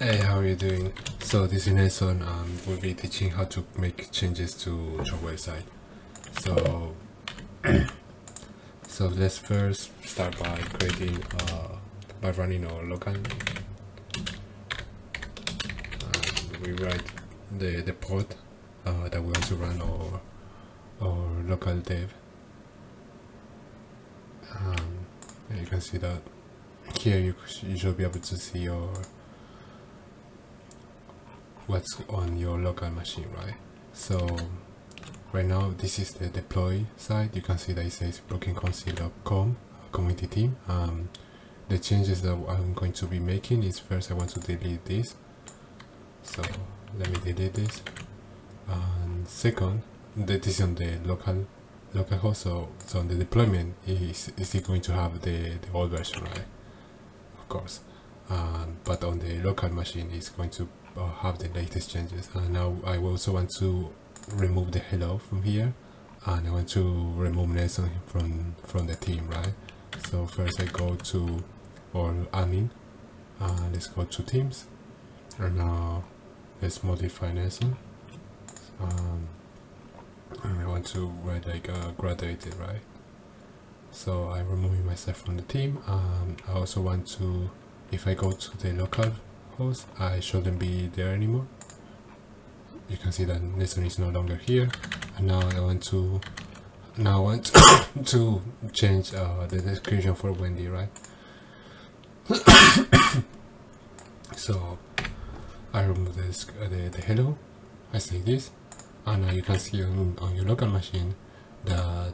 Hey, how are you doing? So this is Nelson and we'll be teaching how to make changes to your website. So, so let's first start by creating, uh, by running our local. We write the, the port uh, that we want to run our, our local dev. Um, you can see that here you, you should be able to see your what's on your local machine right? So right now this is the deploy side you can see that it says brokenconsole.com community team. Um, the changes that I'm going to be making is first I want to delete this. So let me delete this. And second that is on the local local host so, so on the deployment is, is it going to have the, the old version right? Of course. Um, but on the local machine it's going to have the latest changes. And now I also want to remove the hello from here and I want to remove Nelson from from the team right? So first I go to or admin and let's go to teams. And now let's modify Nelson. Um, and I want to write like uh, graduated right? So I'm removing myself from the team um, I also want to if I go to the local I shouldn't be there anymore. You can see that Nelson is no longer here. And now I want to now I want to change uh, the description for Wendy right? So I remove this, uh, the, the hello. I say this. And now you can see on, on your local machine that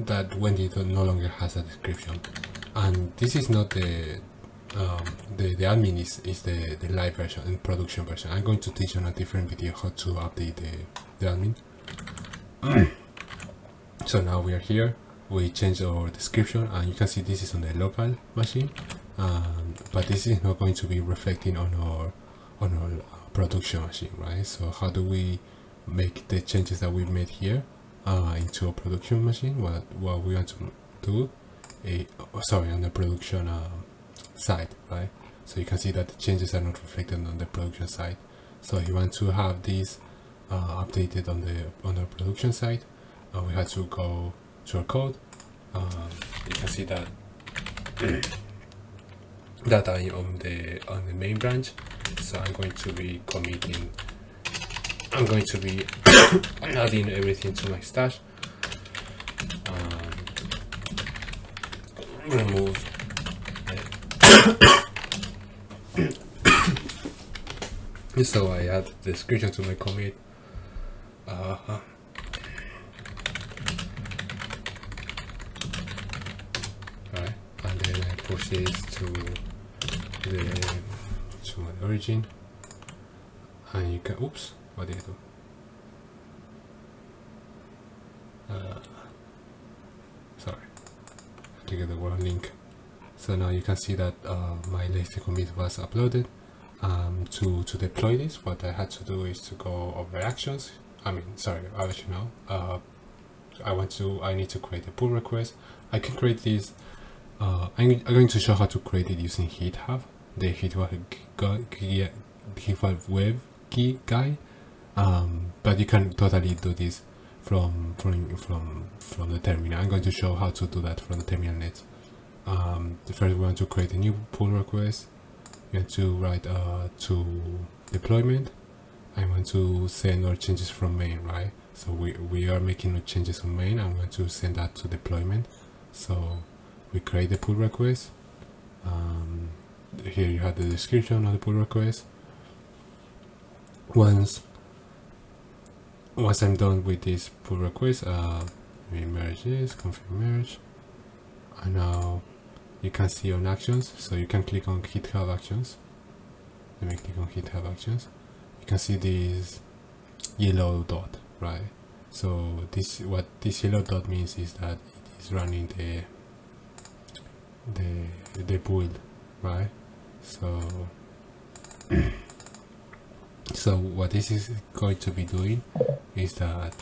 that Wendy no longer has a description. And this is not the um, the, the admin is, is the, the live version and production version. I'm going to teach on a different video how to update the, the admin. so now we are here, we change our description and you can see this is on the local machine, um, but this is not going to be reflecting on our on our production machine, right? So how do we make the changes that we made here uh, into a production machine? What what we want to do? A, oh, sorry, on the production um, side, right? So you can see that the changes are not reflected on the production side. So if you want to have these uh, updated on the on the production side, uh, we have to go to our code. Um, you can see that that I on the on the main branch. So I'm going to be committing. I'm going to be adding everything to my stash. Um, remove so I add the description to my commit. Uh -huh. Right, and then I push this to the to my origin, and you can. Oops, what did I do? Uh, sorry, I clicked the wrong link. So now you can see that uh, my latest commit was uploaded. Um, to, to deploy this, what I had to do is to go over actions. I mean, sorry, I'll let you know. Uh, I want to, I need to create a pull request. I can create this. Uh, I'm, I'm, going to show how to create it using GitHub, the GitHub web key guy. Um, but you can totally do this from from from from the terminal. I'm going to show how to do that from the terminal net um, the first want to create a new pull request. We want to write uh, to deployment. I want to send our changes from main right? So we, we are making changes on main. I'm going to send that to deployment. So we create the pull request. Um, here you have the description of the pull request. Once once I'm done with this pull request uh, we merge this confirm merge. And now you can see on actions so you can click on github actions. Let me click on github actions. You can see this yellow dot right? So this what this yellow dot means is that it is running the the the build right? So so what this is going to be doing is that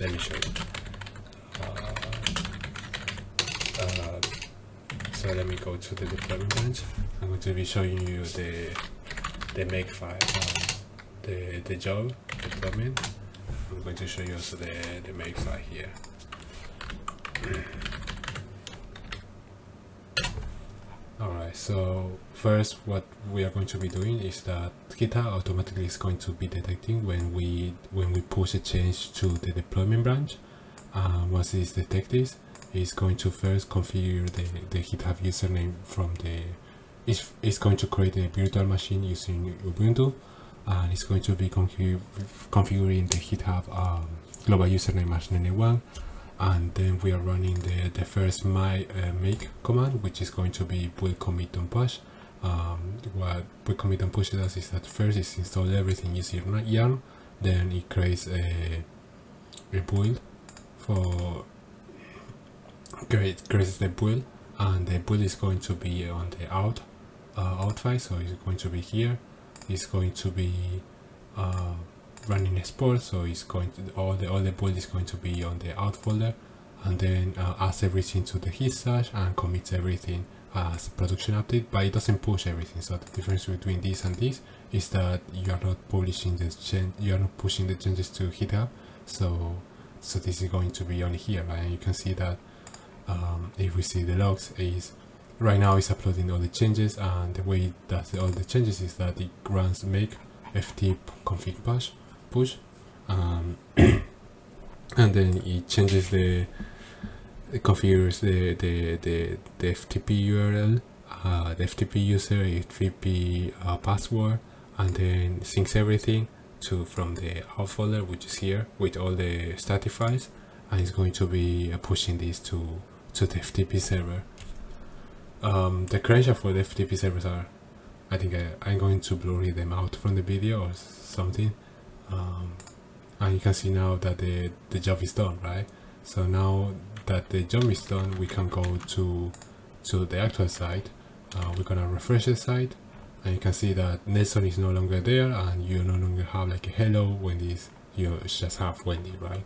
let me show you. Uh, uh, so let me go to the deployment branch I'm going to be showing you the the make file, um, the the job deployment. I'm going to show you also the the make file here. Alright, so first what we are going to be doing is that GitHub automatically is going to be detecting when we when we push a change to the deployment branch. Uh, once it's detected, it's going to first configure the, the GitHub username from the it's, it's going to create a virtual machine using Ubuntu and it's going to be config configuring the GitHub um, global username as nene1 and then we are running the, the first my uh, make command which is going to be build commit on push. Um, what build commit on push does is that first it installs everything using yarn then it creates a, a build for create, creates the build and the build is going to be on the out uh, out file so it's going to be here. It's going to be uh, running export so it's going to all the all the build is going to be on the out folder. And then uh, adds everything to the git and commits everything as production update but it doesn't push everything. So the difference between this and this is that you are not publishing the change you are not pushing the changes to github. So so this is going to be on here right? And you can see that um, if we see the logs is right now it's uploading all the changes and the way it does all the changes is that it runs make ft config push push um, and then it changes the it configures the the the, the ftp url uh, the ftp user ftp uh, password and then syncs everything to from the out folder which is here with all the static files and it's going to be uh, pushing this to to the ftp server um, the credentials for the ftp servers are i think I, i'm going to blur them out from the video or something um, and you can see now that the, the job is done, right? So now that the job is done, we can go to, to the actual site. Uh, we're gonna refresh the site and you can see that Nelson is no longer there and you no longer have like a hello when this you just have Wendy, right?